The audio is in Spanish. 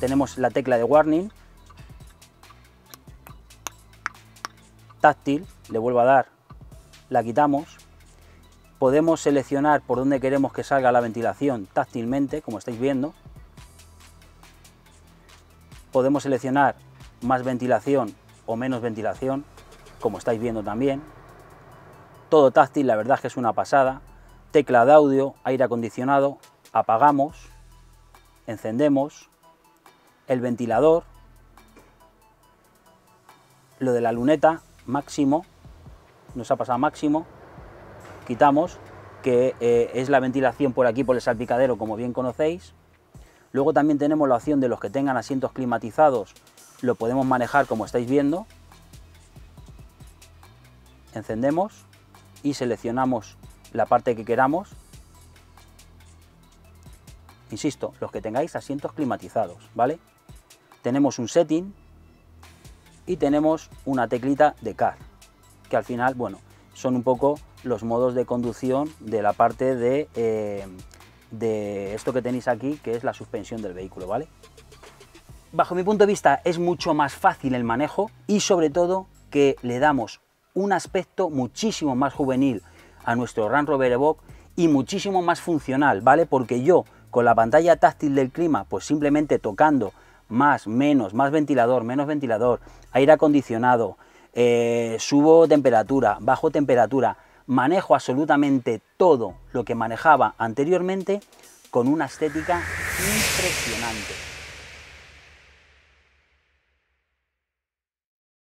tenemos la tecla de warning, táctil, le vuelvo a dar, la quitamos, podemos seleccionar por dónde queremos que salga la ventilación táctilmente, como estáis viendo, podemos seleccionar más ventilación o menos ventilación, como estáis viendo también, todo táctil, la verdad es que es una pasada, tecla de audio, aire acondicionado, apagamos, encendemos, el ventilador, lo de la luneta, máximo, nos ha pasado máximo, quitamos, que eh, es la ventilación por aquí por el salpicadero, como bien conocéis. Luego también tenemos la opción de los que tengan asientos climatizados, lo podemos manejar como estáis viendo. Encendemos y seleccionamos la parte que queramos. Insisto, los que tengáis asientos climatizados, ¿vale? Tenemos un setting y tenemos una teclita de car, que al final, bueno, son un poco los modos de conducción de la parte de, eh, de esto que tenéis aquí, que es la suspensión del vehículo, ¿vale? Bajo mi punto de vista es mucho más fácil el manejo y sobre todo que le damos un aspecto muchísimo más juvenil a nuestro Range Rover Evoque y muchísimo más funcional, ¿vale? Porque yo con la pantalla táctil del clima, pues simplemente tocando más, menos, más ventilador, menos ventilador, aire acondicionado, eh, subo temperatura, bajo temperatura, manejo absolutamente todo lo que manejaba anteriormente con una estética impresionante.